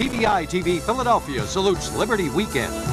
PBI TV Philadelphia salutes Liberty Weekend.